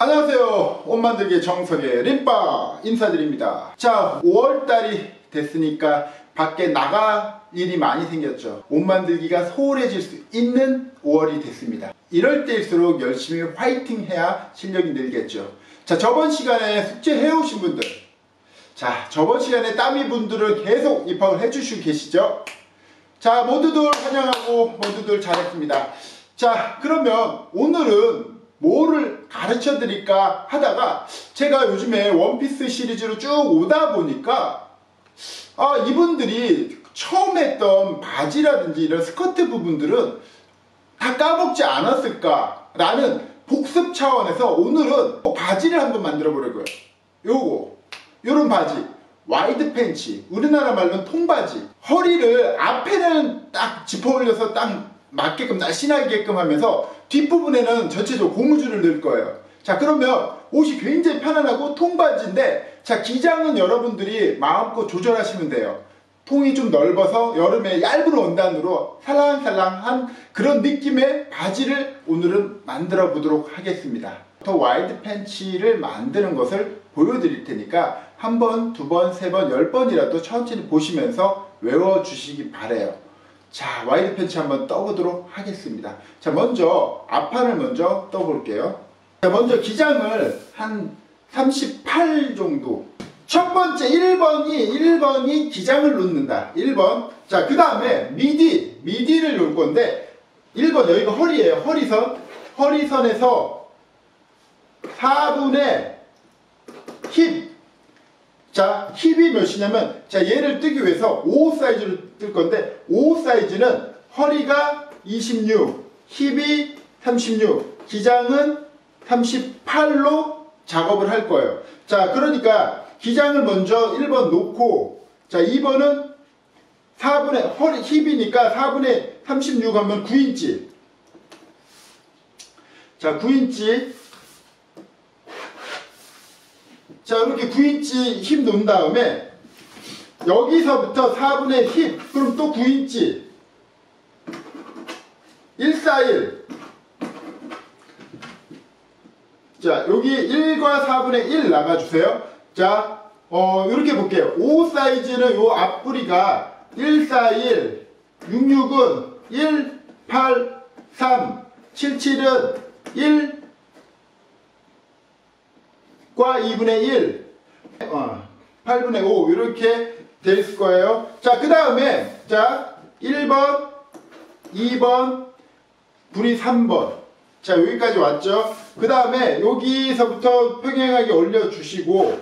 안녕하세요. 옷 만들기 정석의 림바 인사드립니다. 자, 5월달이 됐으니까 밖에 나갈 일이 많이 생겼죠. 옷 만들기가 소홀해질 수 있는 5월이 됐습니다. 이럴 때일수록 열심히 화이팅 해야 실력이 늘겠죠. 자, 저번 시간에 숙제 해오신 분들. 자, 저번 시간에 따미 분들은 계속 입학을 해주시고 계시죠? 자, 모두들 환영하고 모두들 잘했습니다. 자, 그러면 오늘은 뭐를 가르쳐 드릴까 하다가 제가 요즘에 원피스 시리즈로 쭉 오다 보니까 아, 이분들이 처음 했던 바지라든지 이런 스커트 부분들은 다 까먹지 않았을까 라는 복습 차원에서 오늘은 바지를 한번 만들어 보려고요. 요거, 요런 바지. 와이드 팬츠, 우리나라 말로는 통바지. 허리를 앞에는 딱 짚어 올려서 딱 맞게끔 날씬하게끔 하면서 뒷부분에는 전체적으로 고무줄을 넣을 거예요. 자 그러면 옷이 굉장히 편안하고 통바지인데 자 기장은 여러분들이 마음껏 조절하시면 돼요. 통이 좀 넓어서 여름에 얇은 원단으로 살랑살랑한 그런 느낌의 바지를 오늘은 만들어 보도록 하겠습니다. 더 와이드 팬츠를 만드는 것을 보여드릴 테니까 한 번, 두 번, 세 번, 열 번이라도 천천히 보시면서 외워주시기 바래요. 자, 와이드 팬츠 한번 떠보도록 하겠습니다. 자, 먼저 앞판을 먼저 떠볼게요. 자, 먼저 기장을 한 38 정도. 첫 번째 1번이 1번이 기장을 놓는다. 1번. 자, 그 다음에 미디, 미디를 놓을 건데 1번 여기가 허리예요. 허리선. 허리선에서 4분의 힙. 자, 힙이 몇이냐면, 자, 얘를 뜨기 위해서 5 사이즈를 뜰 건데, 5 사이즈는 허리가 26, 힙이 36, 기장은 38로 작업을 할 거예요. 자, 그러니까 기장을 먼저 1번 놓고, 자, 2번은 4분의, 허리, 힙이니까 4분의 36 하면 9인치. 자, 9인치. 자 이렇게 9인치 힙 놓은 다음에 여기서부터 4분의 힙 그럼 또 9인치. 141 자 여기 1과 4분의 1 나가주세요. 자 어, 이렇게 볼게요. 5 사이즈는 요 앞부리가 141 66은 1 8 3 77은 1 과 2분의 1, 어, 8분의 5 이렇게 돼 있을 거예요. 자, 그 다음에 자 1번, 2번, 분이 3번. 자, 여기까지 왔죠. 그 다음에 여기서부터 평행하게 올려주시고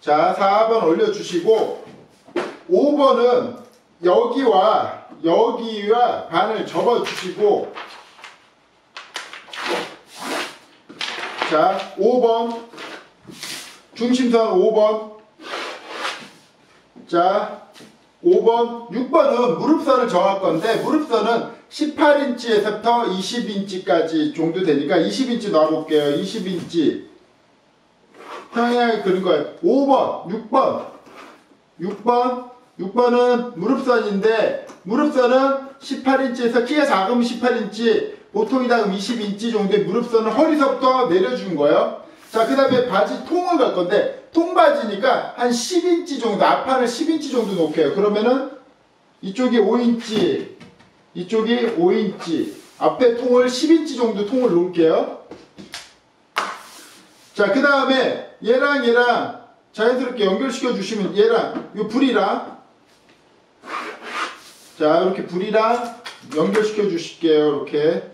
자, 4번 올려주시고 5번은 여기와 여기와 반을 접어주시고 자, 5번. 중심선 5번. 자, 5번. 6번은 무릎선을 정할 건데, 무릎선은 18인치에서부터 20인치까지 정도 되니까 20인치 놔볼게요. 20인치. 평행하게 그린 거예요. 5번, 6번. 6번. 6번은 무릎선인데, 무릎선은 18인치에서 키가 작으면 18인치, 보통 이다 그럼 20인치 정도의 무릎선을 허리서부터 내려준 거예요. 자, 그 다음에 바지 통을 갈 건데, 통바지니까 한 10인치 정도, 앞판을 10인치 정도 놓게요. 그러면은 이쪽이 5인치, 이쪽이 5인치, 앞에 통을 10인치 정도 통을 놓을게요. 자, 그 다음에 얘랑 얘랑 자연스럽게 연결시켜 주시면 얘랑, 이 불이랑, 자, 이렇게 불이랑 연결시켜 주실게요. 이렇게.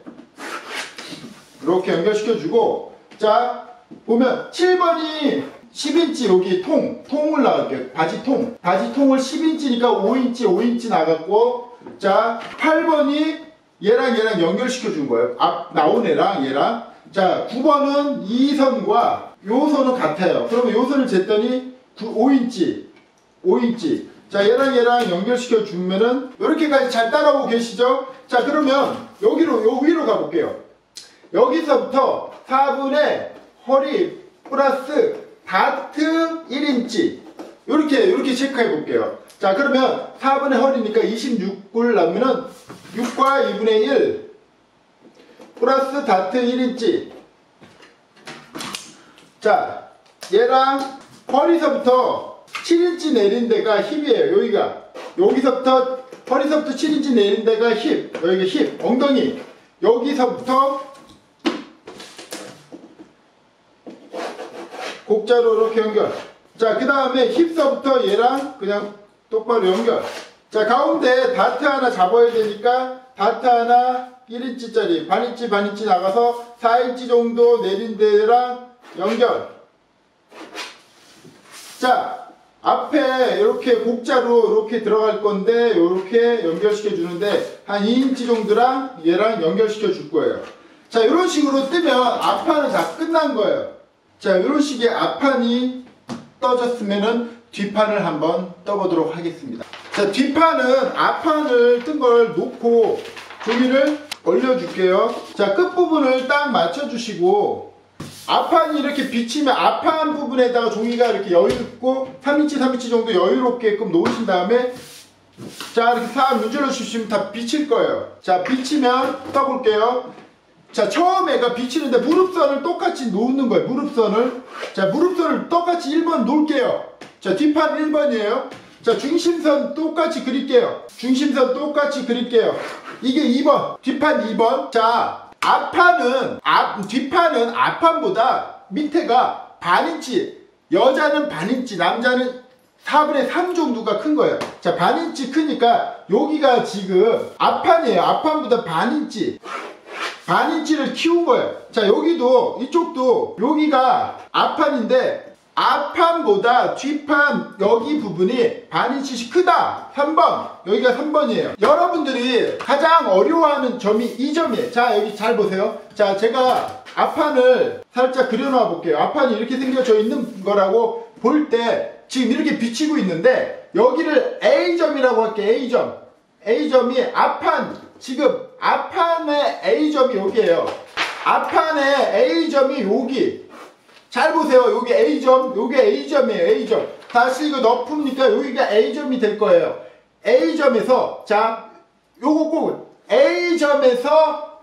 이렇게 연결시켜 주고 자 보면 7번이 10인치 여기 통 통을 나갈게요. 바지 통. 바지 통을 10인치니까 5인치 5인치 나갔고 자 8번이 얘랑 얘랑 연결시켜 준 거예요. 앞 나온 애랑 얘랑. 자 9번은 이 선과 요 선은 같아요. 그러면 요 선을 쟀더니 9, 5인치 5인치. 자 얘랑 얘랑 연결시켜 주면은 이렇게까지 잘 따라오고 계시죠? 자 그러면 여기로 요 위로 가볼게요 여기서부터 4분의 허리 플러스 다트 1인치 이렇게 이렇게 체크해 볼게요. 자 그러면 4분의 허리니까 26을 나오면은 6과 2분의 1 플러스 다트 1인치 자, 얘랑 허리서부터 7인치 내린 데가 힙이에요. 여기가. 여기서부터 허리서부터 7인치 내린 데가 힙. 여기가 힙. 엉덩이. 여기서부터 곡자로 이렇게 연결. 자, 그 다음에 힙서부터 얘랑 그냥 똑바로 연결. 자, 가운데 다트 하나 잡아야 되니까 다트 하나 1인치짜리, 반인치, 반인치 나가서 4인치 정도 내린 데랑 연결. 자, 앞에 이렇게 곡자로 이렇게 들어갈 건데 이렇게 연결시켜 주는데 한 2인치 정도랑 얘랑 연결시켜 줄 거예요. 자, 이런 식으로 뜨면 앞판은 다 끝난 거예요. 자, 이런 식의 앞판이 떠졌으면은 뒷판을 한번 떠보도록 하겠습니다. 자, 뒷판은 앞판을 뜬 걸 놓고 종이를 올려줄게요. 자, 끝부분을 딱 맞춰주시고 앞판이 이렇게 비치면 앞판 부분에다가 종이가 이렇게 여유있고 3인치 3인치 정도 여유롭게끔 놓으신 다음에 자 이렇게 싹 문질러 주시면 다 비칠 거예요 자 비치면 떠볼게요 자 처음에가 비치는데 무릎선을 똑같이 놓는 거예요 무릎선을. 자 무릎선을 똑같이 1번 놓을게요. 자 뒷판 1번이에요. 자 중심선 똑같이 그릴게요. 중심선 똑같이 그릴게요. 이게 2번 뒷판 2번. 자 앞판은 앞 뒷판은 앞판보다 밑에가 반인치 여자는 반인치 남자는 4분의 3 정도가 큰 거예요. 자 반인치 크니까 여기가 지금 앞판이에요. 앞판보다 반인치 반인치를 키운 거예요. 자 여기도 이쪽도 여기가 앞판인데 앞판보다 뒷판 여기 부분이 반인치씩 크다. 3번. 여기가 3번이에요. 여러분들이 가장 어려워하는 점이 이 점이에요. 자 여기 잘 보세요. 자 제가 앞판을 살짝 그려놔 볼게요. 앞판이 이렇게 생겨져 있는 거라고 볼 때 지금 이렇게 비치고 있는데 여기를 A점이라고 할게요. A점. A점이 앞판 지금 앞판의 A점이 여기에요 앞판의 A점이 여기 잘 보세요. 여기 A점, 여기 A점이에요. A점. 다시 이거 넣습니까? 여기가 A점이 될 거예요. A점에서, 자, 요거 꼭 A점에서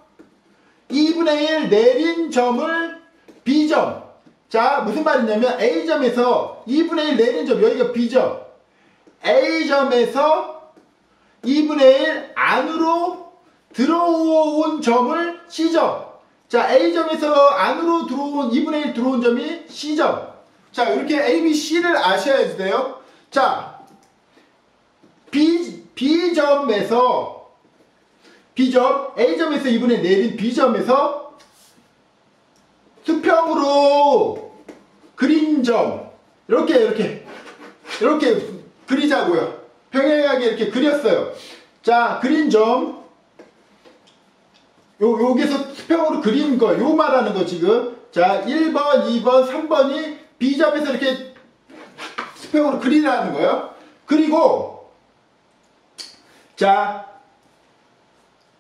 2분의 1 내린 점을 B점. 자, 무슨 말이냐면 A점에서 2분의 1 내린 점, 여기가 B점. A점에서 2분의 1 안으로 들어온 점을 C점. 자, A점에서 안으로 들어온 2분의 1 들어온 점이 C점. 자, 이렇게 A, B, C를 아셔야 돼요. 자, B, B점에서 B점, A점에서 2분의 1 내린 B점에서 수평으로 그린 점. 이렇게, 이렇게, 이렇게 그리자고요. 평행하게 이렇게 그렸어요. 자, 그린 점. 요, 여기서 수평으로 그린 거, 요 말하는 거 지금. 자, 1번, 2번, 3번이 B점에서 이렇게 수평으로 그리라는 거예요. 그리고, 자,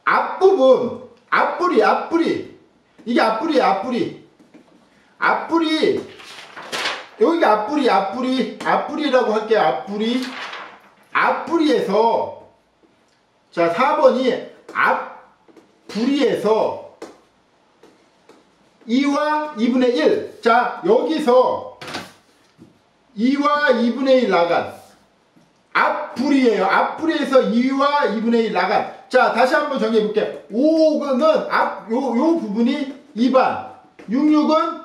앞부분, 앞뿌리, 앞뿌리. 이게 앞뿌리, 앞뿌리. 앞뿌리. 여기가 앞뿌리, 앞뿌리, 앞뿌리라고 할게요. 앞뿌리. 앞뿌리에서, 자, 4번이 앞, 불이에서 2와 2분의 1. 자, 여기서 2와 2분의 1 나간. 앞불이에요. 앞불에서 2와 2분의 1 나간. 자, 다시 한번 정리해 볼게요. 5는 앞, 요, 요 부분이 2반. 66은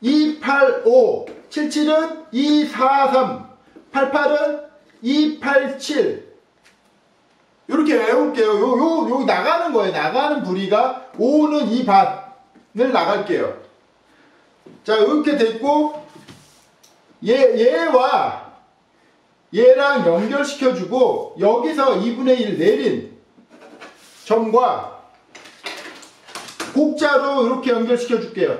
285. 77은 243. 88은 287. 이렇게 외울게요. 요, 요, 요 나가는 거예요. 나가는 부리가 5는 2반을 나갈게요. 자, 이렇게 됐고, 얘, 얘와 얘랑 연결시켜주고, 여기서 2분의 1 내린 점과 곡자로 이렇게 연결시켜 줄게요.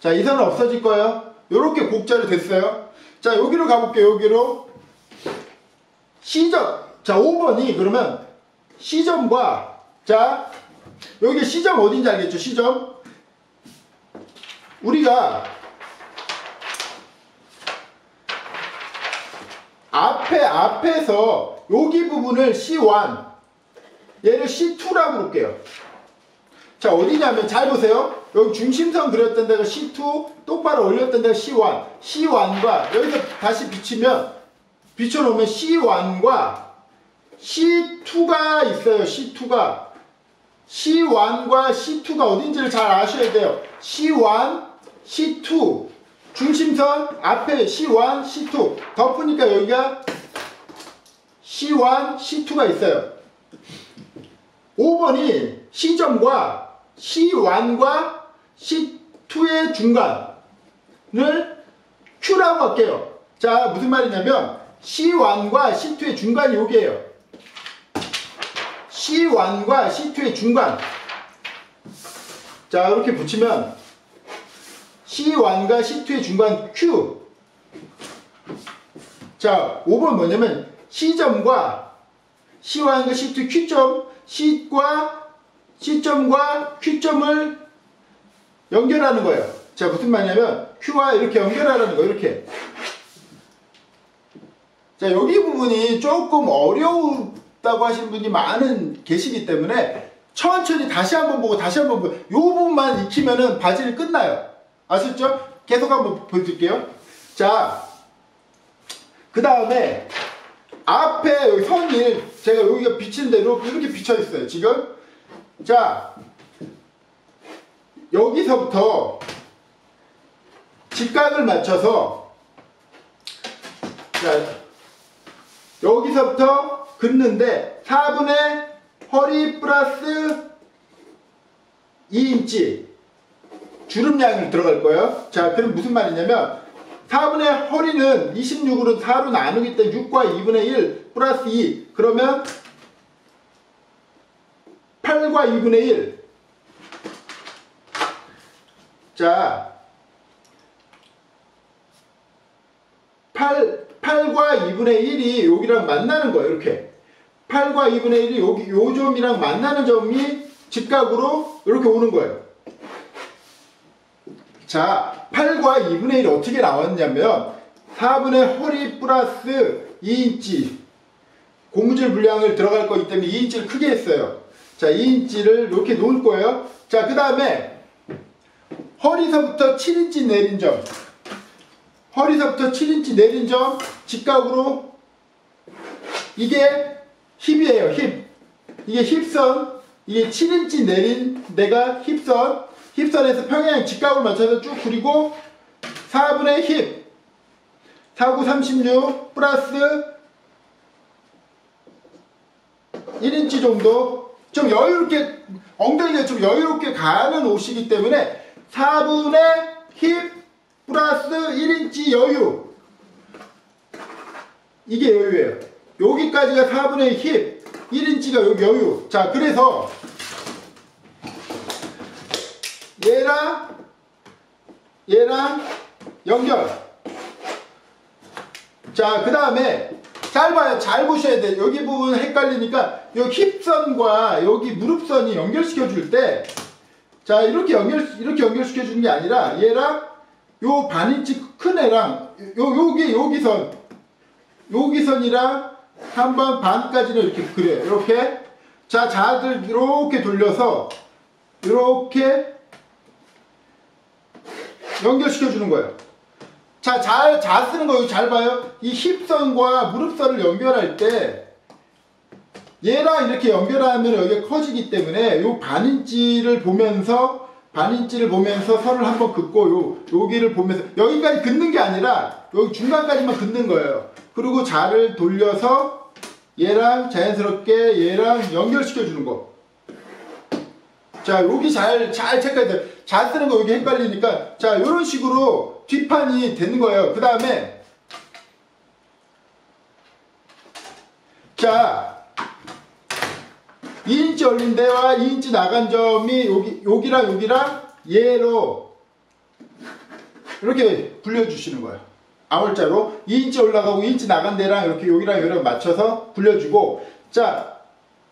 자, 이 선은 없어질 거예요. 이렇게 곡자로 됐어요. 자, 여기로 가볼게요. 여기로. C점. 자, 5번이 그러면 C점과 자, 여기 C점 어딘지 알겠죠? C점. 우리가 앞에 앞에서 여기 부분을 C1 얘를 C2라고 볼게요. 자 어디냐면 잘 보세요. 여기 중심선 그렸던 데가 C2 똑바로 올렸던 데가 C1 C1과 여기서 다시 비치면 비춰놓으면 C1과 C2가 있어요. C2가 C1과 C2가 어딘지를 잘 아셔야 돼요. C1, C2 중심선 앞에 C1, C2 덮으니까 여기가 C1, C2가 있어요. 5번이 C점과 C1과 C2의 중간을 Q라고 할게요. 자, 무슨 말이냐면 C1과 C2의 중간이 여기에요. C1과 C2의 중간. 자, 이렇게 붙이면 C1과 C2의 중간 Q. 자, 5번 뭐냐면 C점과 C1과 C2 Q점, C과 C점과 Q점을 연결하는 거예요. 자, 무슨 말이냐면 Q와 이렇게 연결하는 거예요. 이렇게. 자, 여기 부분이 조금 어려웠다고 하시는 분이 많은 계시기 때문에 천천히 다시 한번 보고 다시 한번 보고 요 부분만 익히면은 바지를 끝나요. 아셨죠? 계속 한번 보여드릴게요. 자, 그 다음에 앞에 선이 제가 여기가 비친 대로 이렇게 비쳐 있어요. 지금 자 여기서부터 직각을 맞춰서 자 여기서부터 긋는데 4분의 허리 플러스 2인치 주름량이 들어갈 거예요. 자, 그럼 무슨 말이냐면 4분의 허리는 26으로 4로 나누기 때문에 6과 2분의 1 플러스 2 그러면 8과 2분의 1 자, 8, 8과 2분의 1이 여기랑 만나는 거예요. 이렇게. 8과 2분의 1이 여기, 요 점이랑 만나는 점이 직각으로 이렇게 오는 거예요. 자, 8과 2분의 1이 어떻게 나왔냐면 4분의 허리 플러스 2인치 고무줄 분량을 들어갈 거기 때문에 2인치를 크게 했어요. 자, 2인치를 이렇게 놓을 거예요. 자, 그 다음에 허리서부터 7인치 내린 점 허리서부터 7인치 내린 점 직각으로 이게 힙이에요. 힙. 이게 힙선 이게 7인치 내린 데가 힙선 힙선에서 평행 직각을 맞춰서 쭉 그리고 4분의 힙 4, 9, 36 플러스 1인치 정도 좀 여유롭게 엉덩이가 좀 여유롭게 가는 옷이기 때문에 4분의 힙 플러스 1인치 여유. 이게 여유예요. 여기까지가 4분의 힙 1인치가 여기 여유. 자 그래서 얘랑 얘랑 연결. 자그 다음에 잘 봐요. 잘 보셔야 돼 여기 부분 헷갈리니까 여기 힙선과 여기 무릎선이 연결시켜 줄 때 자 이렇게 연결 이렇게 연결시켜 주는 게 아니라 얘랑 요 반인치 큰 애랑 요 여기 여기 선 여기 선이랑 한 번 반까지는 이렇게 그래 이렇게 자 자들 이렇게 돌려서 이렇게 연결시켜 주는 거예요. 자, 잘, 잘 쓰는 거, 잘 봐요. 이 힙선과 무릎선을 연결할 때, 얘랑 이렇게 연결하면 여기가 커지기 때문에 요 반인치를 보면서, 반인치를 보면서 선을 한번 긋고, 요, 여기를 보면서, 여기까지 긋는 게 아니라, 여기 중간까지만 긋는 거예요. 그리고 자를 돌려서, 얘랑 자연스럽게 얘랑 연결시켜 주는 거. 자, 여기 잘, 잘 체크해야 돼요. 잘 쓰는 거 여기 헷갈리니까. 자, 이런 식으로 뒷판이 되는 거예요. 그 다음에, 자, 2인치 올린 데와 2인치 나간 점이 여기, 여기랑 여기랑 얘로 이렇게 굴려주시는 거예요. 아월자로 2인치 올라가고 2인치 나간 데랑 이렇게 여기랑 여기랑 맞춰서 굴려주고 자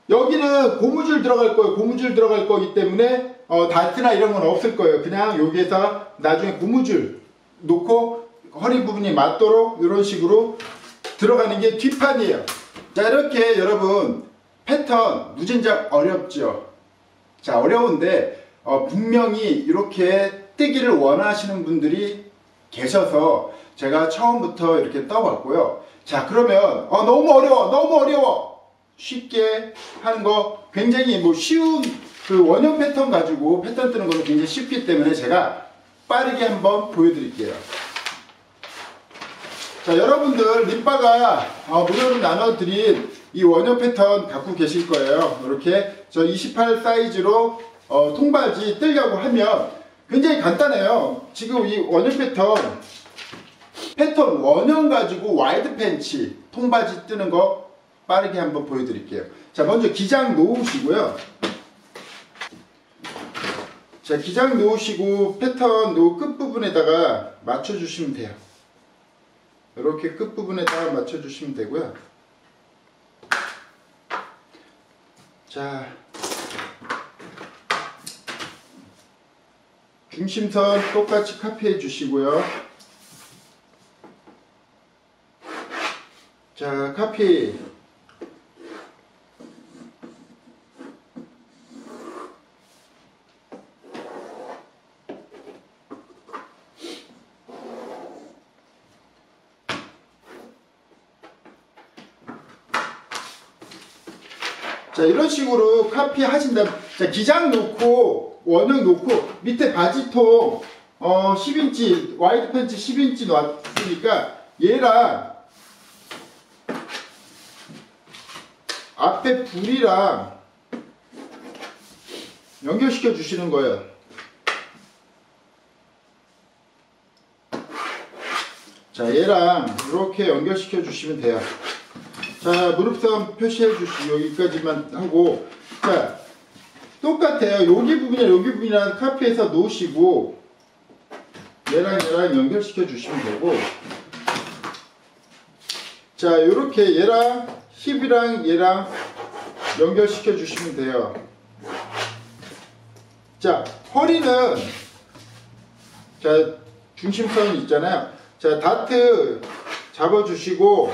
여기는 고무줄 들어갈 거예요. 고무줄 들어갈 거기 때문에 어, 다트나 이런 건 없을 거예요. 그냥 여기에서 나중에 고무줄 놓고 허리 부분이 맞도록 이런 식으로 들어가는 게 뒷판이에요. 자 이렇게 여러분 패턴 무진장 어렵죠. 자 어려운데 어, 분명히 이렇게 뜨기를 원하시는 분들이 계셔서 제가 처음부터 이렇게 떠봤고요. 자 그러면 어, 너무 어려워 너무 어려워 쉽게 하는 거 굉장히 뭐 쉬운 그 원형 패턴 가지고 패턴 뜨는 거는 굉장히 쉽기 때문에 제가 빠르게 한번 보여드릴게요. 자 여러분들 립바가 어, 무료로 나눠드린 이 원형 패턴 갖고 계실 거예요. 이렇게 저 28 사이즈로 어, 통바지 뜨려고 하면 굉장히 간단해요. 지금 이 원형 패턴 패턴 원형 가지고 와이드 팬츠 통바지 뜨는 거 빠르게 한번 보여드릴게요. 자 먼저 기장 놓으시고요. 자 기장 놓으시고 패턴 요 끝부분에다가 맞춰주시면 돼요. 이렇게 끝부분에다가 맞춰주시면 되고요. 자 중심선 똑같이 카피해 주시고요. 자 카피 자 이런 식으로 카피 하신 다음 자 기장 놓고 원형 놓고 밑에 바지통 어 10인치 와이드 팬츠 10인치 놨으니까 얘랑 앞에 부리랑 연결시켜 주시는 거예요. 자 얘랑 이렇게 연결시켜 주시면 돼요 자 무릎선 표시해 주시고 여기까지만 하고. 자 똑같아요. 여기 부분이랑 여기 부분이랑 카피해서 놓으시고 얘랑 얘랑 연결시켜 주시면 되고. 자 이렇게 얘랑 힙이랑 얘랑 연결시켜 주시면 돼요. 자 허리는 자 중심선 있잖아요. 자 다트 잡아 주시고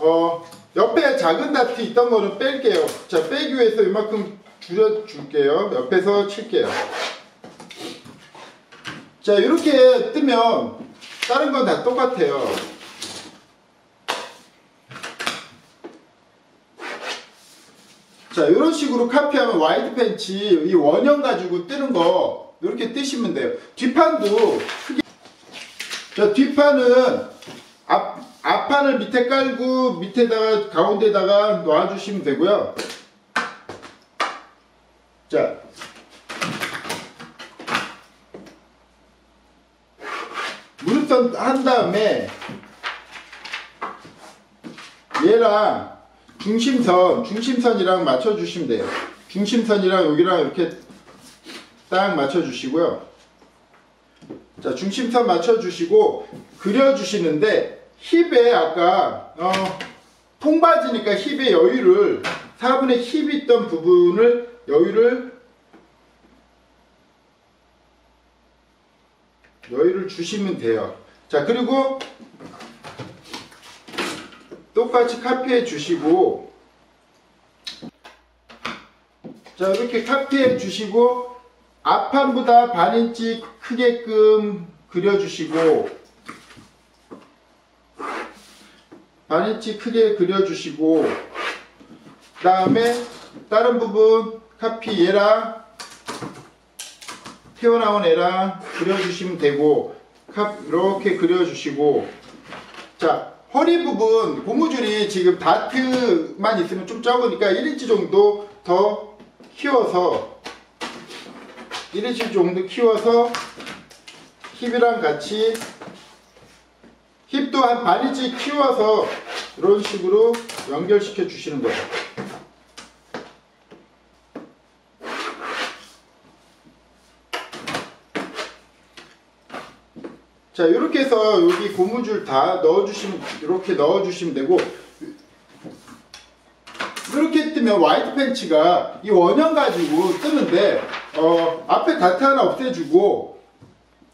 어, 옆에 작은 다트 있던 거는 뺄게요. 자, 빼기 위해서 이만큼 줄여줄게요. 옆에서 칠게요. 자, 이렇게 뜨면 다른 건 다 똑같아요. 자, 이런 식으로 카피하면 와이드 팬츠 이 원형 가지고 뜨는 거 이렇게 뜨시면 돼요. 뒷판도 크게 자, 뒷판은 앞 앞판을 밑에 깔고 밑에다가 가운데다가 놔주시면 되고요. 자, 무릎선 한 다음에 얘랑 중심선, 중심선이랑 맞춰주시면 돼요. 중심선이랑 여기랑 이렇게 딱 맞춰주시고요. 자, 중심선 맞춰주시고 그려주시는데 힙에 아까 어, 통바지니까 힙의 여유를 4분의 힙이 있던 부분을 여유를 여유를 주시면 돼요. 자 그리고 똑같이 카피해 주시고 자 이렇게 카피해 주시고 앞판보다 반인치 크게끔 그려주시고 반인치 크게 그려주시고 그 다음에 다른 부분 카피 얘랑 튀어나온 애랑 그려주시면 되고 이렇게 그려주시고. 자 허리 부분 고무줄이 지금 다트만 있으면 좀 적으니까 1인치 정도 더 키워서 1인치 정도 키워서 힙이랑 같이 힙도 한 반인치 키워서 이런 식으로 연결시켜 주시는 거예요. 자 이렇게 해서 여기 고무줄 다 넣어주시면 이렇게 넣어주시면 되고 이렇게 뜨면 와이드 팬츠가 이 원형 가지고 뜨는데 어, 앞에 다트 하나 없애주고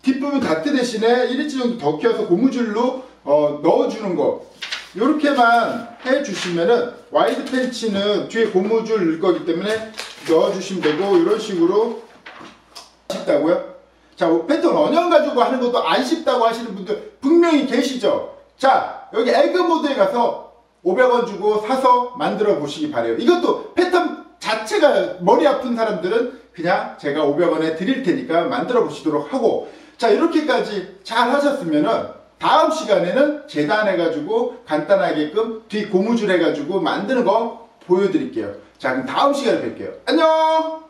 뒷부분 다트 대신에 1인치 정도 더 키워서 고무줄로 어, 넣어주는 거 이렇게만 해주시면은 와이드 팬츠는 뒤에 고무줄 넣을 거기 때문에 넣어주시면 되고 이런 식으로 쉽다고요? 자, 뭐 패턴 원형 가지고 하는 것도 안 쉽다고 하시는 분들 분명히 계시죠? 자, 여기 에그 모드에 가서 500원 주고 사서 만들어 보시기 바래요. 이것도 패턴 자체가 머리 아픈 사람들은 그냥 제가 500원에 드릴 테니까 만들어 보시도록 하고 자, 이렇게까지 잘 하셨으면은 다음 시간에는 재단해가지고 간단하게끔 뒤 고무줄 해가지고 만드는 거 보여드릴게요. 자, 그럼 다음 시간에 뵐게요. 안녕!